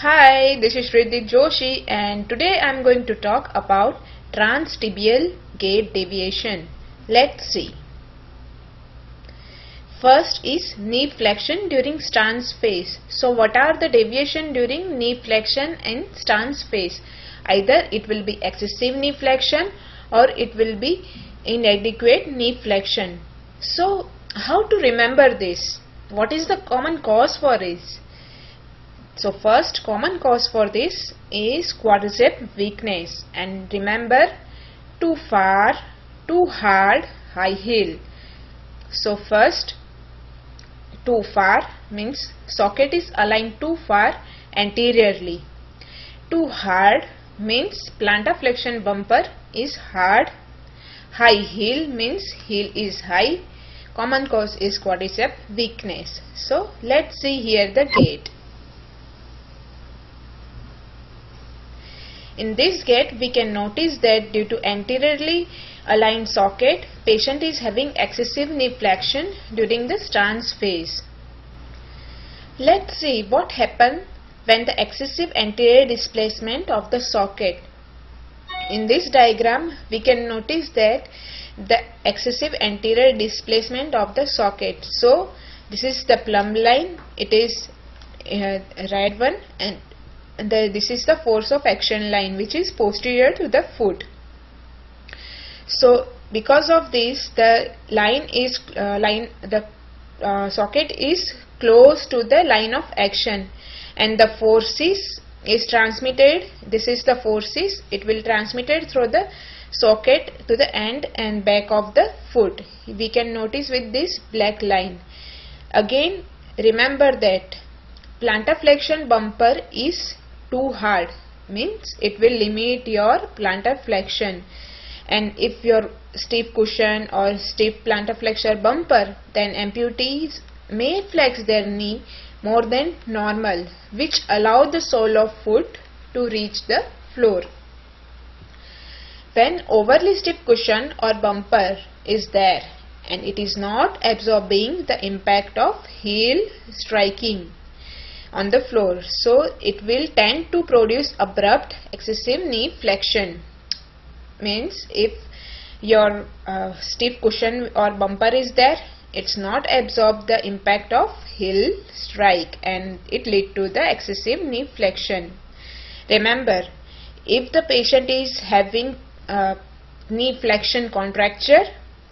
Hi, this is Riddhi Joshi and today I am going to talk about transtibial gait deviation. Let's see. First is knee flexion during stance phase. So what are the deviation during knee flexion and stance phase? Either it will be excessive knee flexion or it will be inadequate knee flexion. So how to remember this? What is the common cause for this? So first common cause for this is quadricep weakness and remember too far, too hard, high heel. So first too far means socket is aligned too far anteriorly. Too hard means plantar flexion bumper is hard. High heel means heel is high. Common cause is quadricep weakness. So let's see here the gait. In this gait, we can notice that due to anteriorly aligned socket, patient is having excessive knee flexion during the stance phase. Let's see what happens when the excessive anterior displacement of the socket. In this diagram, we can notice that the excessive anterior displacement of the socket. So, this is the plumb line, it is uh, right one and the, this is the force of action line which is posterior to the foot. So because of this the line is uh, line the uh, socket is close to the line of action. And the forces is transmitted. This is the forces it will transmitted through the socket to the end and back of the foot. We can notice with this black line. Again remember that plantar flexion bumper is too hard means it will limit your plantar flexion and if your stiff cushion or stiff plantar flexor bumper then amputees may flex their knee more than normal which allow the sole of foot to reach the floor. When overly stiff cushion or bumper is there and it is not absorbing the impact of heel striking on the floor. So it will tend to produce abrupt excessive knee flexion. Means if your uh, stiff cushion or bumper is there, it's not absorb the impact of heel strike and it lead to the excessive knee flexion. Remember, if the patient is having uh, knee flexion contracture,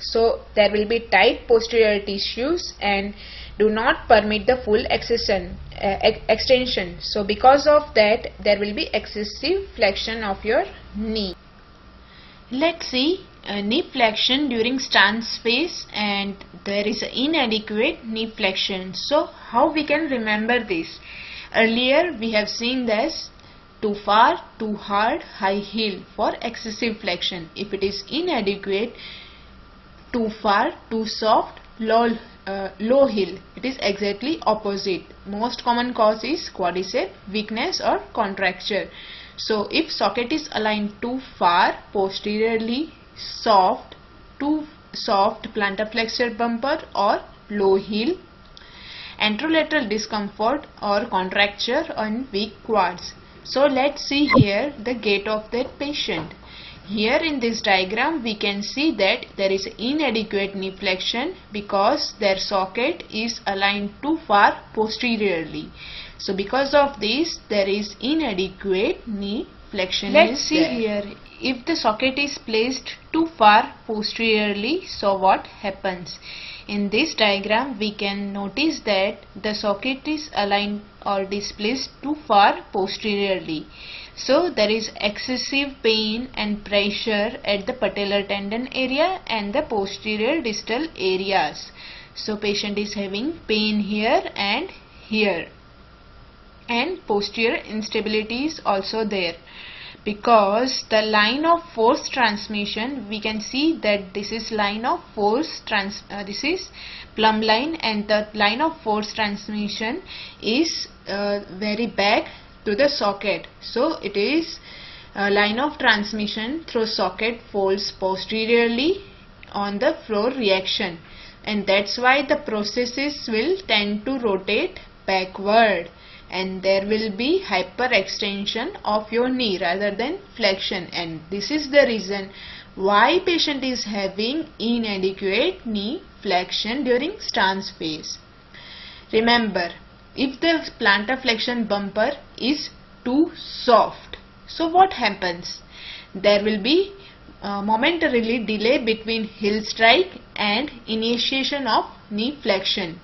so there will be tight posterior tissues and do not permit the full extension, uh, extension. So because of that there will be excessive flexion of your knee. Let's see uh, knee flexion during stance phase and there is inadequate knee flexion. So how we can remember this? Earlier we have seen this too far, too hard, high heel for excessive flexion. If it is inadequate, too far, too soft, low, uh, low heel. It is exactly opposite. Most common cause is quadricep weakness or contracture. So if socket is aligned too far posteriorly, soft, too soft plantar flexor bumper or low heel, anterolateral discomfort or contracture on weak quads. So let's see here the gait of that patient. Here in this diagram we can see that there is inadequate knee flexion because their socket is aligned too far posteriorly. So because of this there is inadequate knee flexion. Let's see there. here if the socket is placed too far posteriorly so what happens. In this diagram we can notice that the socket is aligned or displaced too far posteriorly. So there is excessive pain and pressure at the patellar tendon area and the posterior distal areas. So patient is having pain here and here and posterior instability is also there because the line of force transmission we can see that this is line of force trans uh, this is plumb line and the line of force transmission is uh, very back to the socket. So it is a line of transmission through socket folds posteriorly on the floor reaction and that's why the prosthesis will tend to rotate backward and there will be hyperextension of your knee rather than flexion and this is the reason why patient is having inadequate knee flexion during stance phase. Remember, if the plantar flexion bumper is too soft, so what happens? There will be uh, momentarily delay between heel strike and initiation of knee flexion.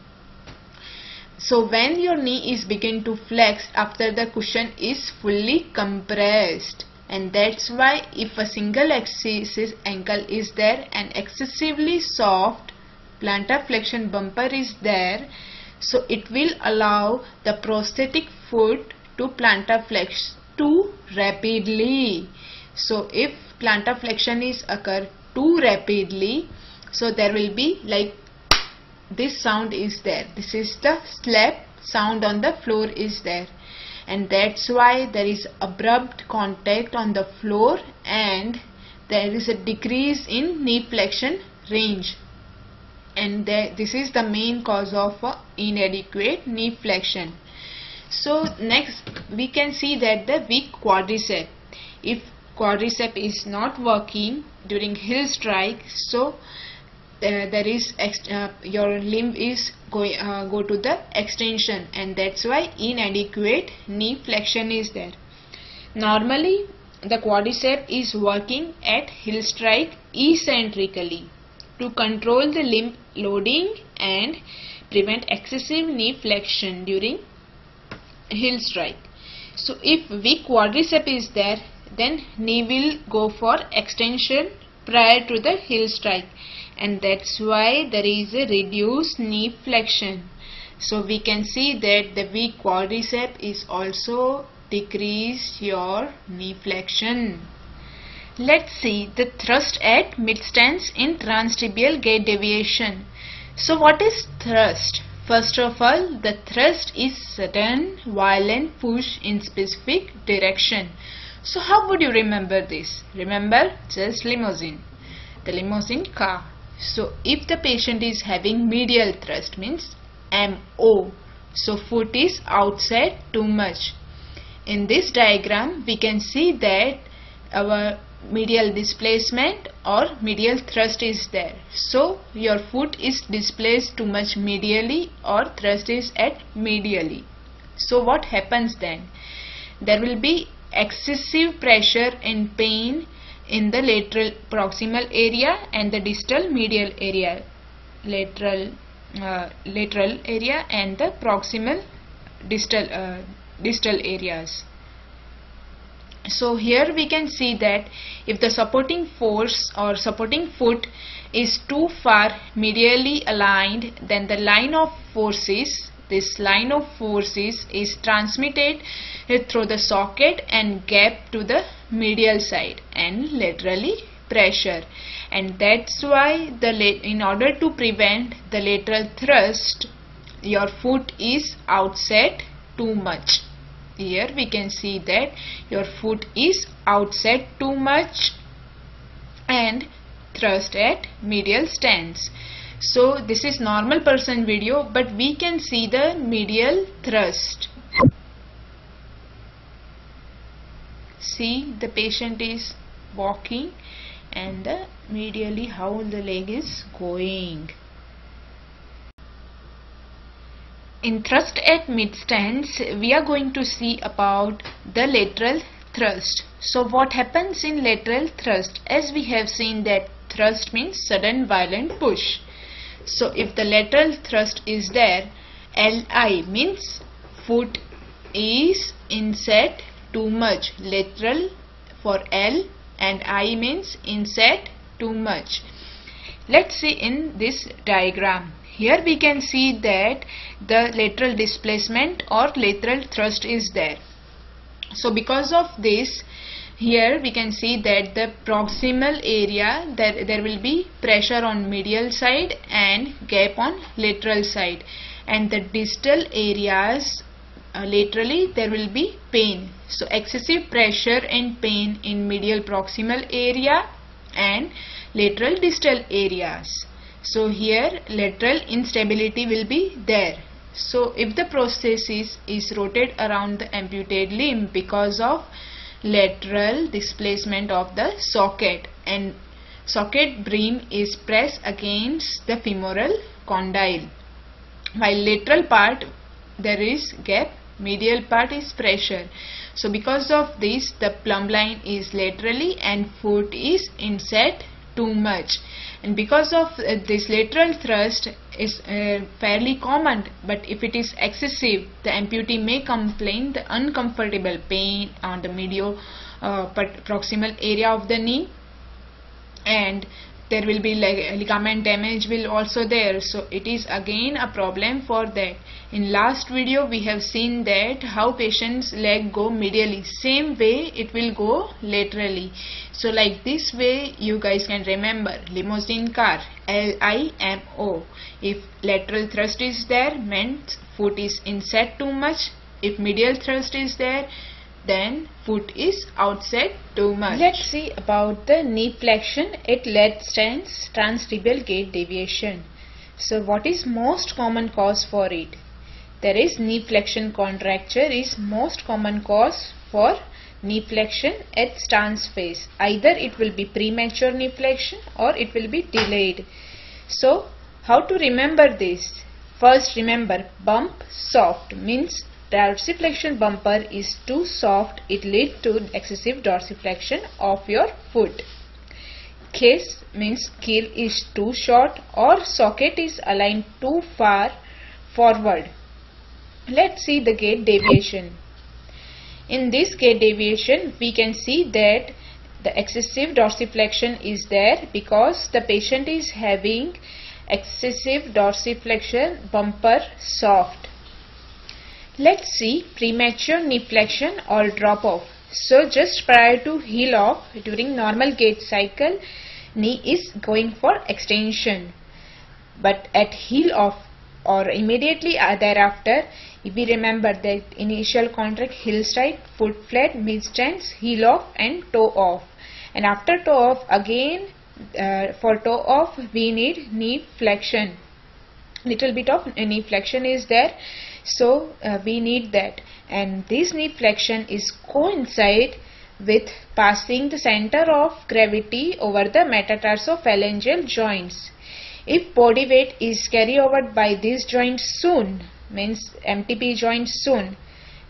So when your knee is begin to flex after the cushion is fully compressed and that's why if a single axis ankle is there and excessively soft plantar flexion bumper is there so it will allow the prosthetic foot to plantar flex too rapidly. So if plantar flexion is occur too rapidly so there will be like this sound is there. This is the slap sound on the floor is there. And that's why there is abrupt contact on the floor and there is a decrease in knee flexion range. And there, this is the main cause of uh, inadequate knee flexion. So next we can see that the weak quadricep. If quadricep is not working during heel strike so there is uh, your limb is going uh, go to the extension and that's why inadequate knee flexion is there. Normally the quadricep is working at heel strike eccentrically to control the limb loading and prevent excessive knee flexion during heel strike. So if weak quadricep is there then knee will go for extension prior to the heel strike and that's why there is a reduced knee flexion. So we can see that the weak quadricep is also decrease your knee flexion. Let's see the thrust at mid stance in transtibial gait deviation. So what is thrust? First of all the thrust is sudden violent push in specific direction. So how would you remember this? Remember just limousine. The limousine car so if the patient is having medial thrust means MO. So foot is outside too much. In this diagram we can see that our medial displacement or medial thrust is there. So your foot is displaced too much medially or thrust is at medially. So what happens then? There will be excessive pressure and pain in the lateral proximal area and the distal medial area. Lateral uh, lateral area and the proximal distal uh, distal areas. So here we can see that if the supporting force or supporting foot is too far medially aligned then the line of forces this line of forces is transmitted through the socket and gap to the medial side and laterally pressure. And that's why the in order to prevent the lateral thrust your foot is outset too much. Here we can see that your foot is outset too much and thrust at medial stance. So this is normal person video but we can see the medial thrust see the patient is walking and the medially how the leg is going. In thrust at mid stance we are going to see about the lateral thrust. So what happens in lateral thrust? As we have seen that thrust means sudden violent push. So if the lateral thrust is there Li means foot is inset too much. Lateral for L and I means inset too much. Let's see in this diagram. Here we can see that the lateral displacement or lateral thrust is there. So because of this here we can see that the proximal area there, there will be pressure on medial side and gap on lateral side. And the distal areas uh, laterally there will be pain. So excessive pressure and pain in medial proximal area and lateral distal areas. So here lateral instability will be there. So if the prosthesis is rotated around the amputated limb because of lateral displacement of the socket and socket beam is pressed against the femoral condyle. While lateral part there is gap medial part is pressure. So because of this the plumb line is laterally and foot is inset too much. And because of uh, this lateral thrust is uh, fairly common. But if it is excessive the amputee may complain the uncomfortable pain on the medial uh, proximal area of the knee. And there will be ligament damage will also there. So it is again a problem for that. In last video we have seen that how patient's leg go medially. Same way it will go laterally. So like this way you guys can remember limousine car L-I-M-O if lateral thrust is there means foot is inset too much. If medial thrust is there then foot is outside too much. Let's see about the knee flexion at lat stance transtibial gait deviation. So what is most common cause for it? There is knee flexion contracture is most common cause for knee flexion at stance phase. Either it will be premature knee flexion or it will be delayed. So how to remember this? First remember bump soft means dorsiflexion bumper is too soft, it leads to excessive dorsiflexion of your foot. Case means keel is too short or socket is aligned too far forward. Let's see the gait deviation. In this gait deviation, we can see that the excessive dorsiflexion is there because the patient is having excessive dorsiflexion bumper soft Let's see premature knee flexion or drop off. So just prior to heel off during normal gait cycle knee is going for extension. But at heel off or immediately thereafter if we remember that initial contact heel strike foot flat mid stance heel off and toe off. And after toe off again uh, for toe off we need knee flexion. Little bit of knee flexion is there so uh, we need that and this knee flexion is coincide with passing the center of gravity over the metatarsophalangeal joints. If body weight is carried over by these joints soon, means MTP joints soon,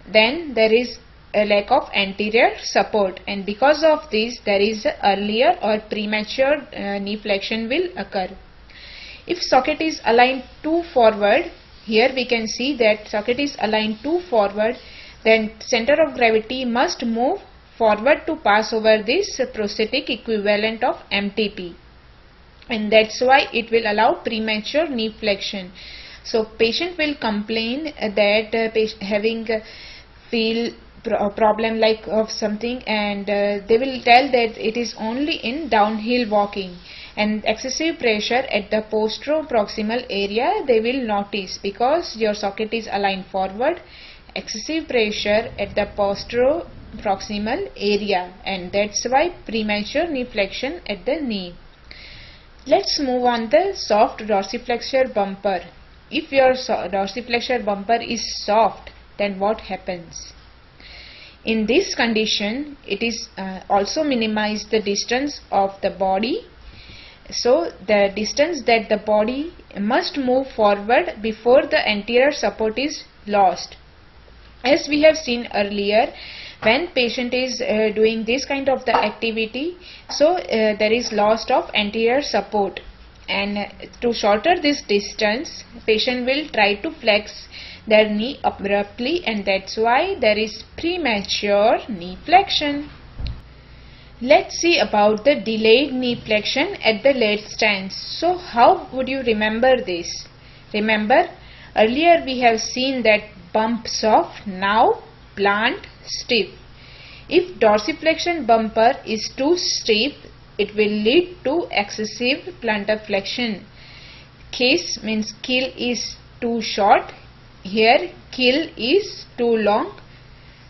then there is a lack of anterior support and because of this there is earlier or premature uh, knee flexion will occur. If socket is aligned too forward, here we can see that socket is aligned too forward. Then center of gravity must move forward to pass over this prosthetic equivalent of MTP and that's why it will allow premature knee flexion. So patient will complain that uh, having uh, feel pro problem like of something and uh, they will tell that it is only in downhill walking and excessive pressure at the proximal area they will notice because your socket is aligned forward excessive pressure at the proximal area and that's why premature knee flexion at the knee. Let's move on the soft dorsiflexor bumper. If your so dorsiflexor bumper is soft then what happens? In this condition, it is uh, also minimize the distance of the body so the distance that the body must move forward before the anterior support is lost. As we have seen earlier, when patient is uh, doing this kind of the activity, so uh, there is loss of anterior support and uh, to shorter this distance, patient will try to flex their knee abruptly and that's why there is premature knee flexion. Let's see about the delayed knee flexion at the lat stance. So how would you remember this? Remember earlier we have seen that bump soft, now plant stiff. If dorsiflexion bumper is too stiff, it will lead to excessive plantar flexion. Case means keel is too short, here keel is too long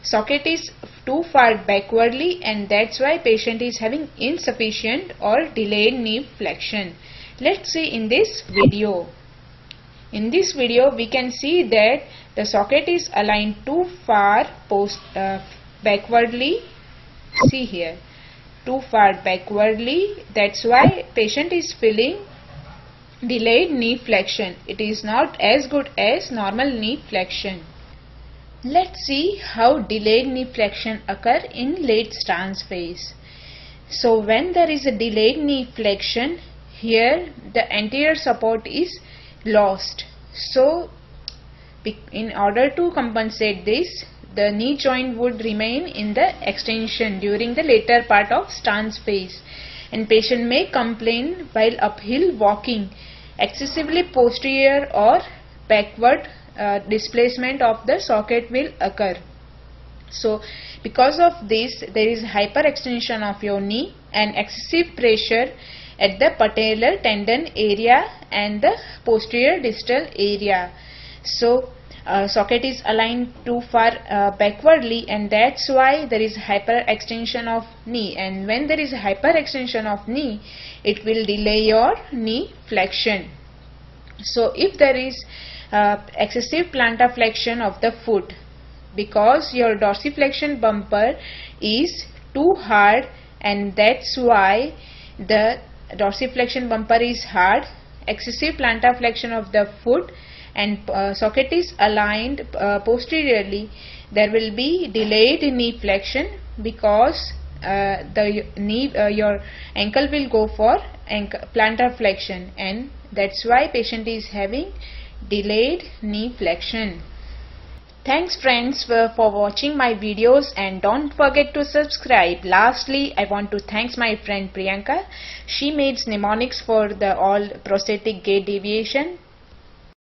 socket is too far backwardly and that's why patient is having insufficient or delayed knee flexion. Let's see in this video. In this video we can see that the socket is aligned too far post uh, backwardly. See here. Too far backwardly. That's why patient is feeling delayed knee flexion. It is not as good as normal knee flexion let's see how delayed knee flexion occur in late stance phase. So when there is a delayed knee flexion here the anterior support is lost. So in order to compensate this the knee joint would remain in the extension during the later part of stance phase. And patient may complain while uphill walking excessively posterior or backward uh, displacement of the socket will occur so because of this there is hyperextension of your knee and excessive pressure at the patellar tendon area and the posterior distal area. So uh, socket is aligned too far uh, backwardly and that's why there is hyperextension of knee and when there is hyperextension of knee it will delay your knee flexion. So if there is uh, excessive plantar flexion of the foot because your dorsiflexion bumper is too hard and that's why the dorsiflexion bumper is hard, excessive plantar flexion of the foot and uh, socket is aligned uh, posteriorly, there will be delayed knee flexion because uh, the knee, uh, your ankle will go for plantar flexion and that's why patient is having delayed knee flexion. Thanks friends for, watching my videos and don't forget to subscribe. Lastly, I want to thanks my friend Priyanka. She made mnemonics for the all prosthetic gait deviation.